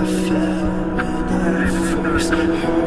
I fell when I first heard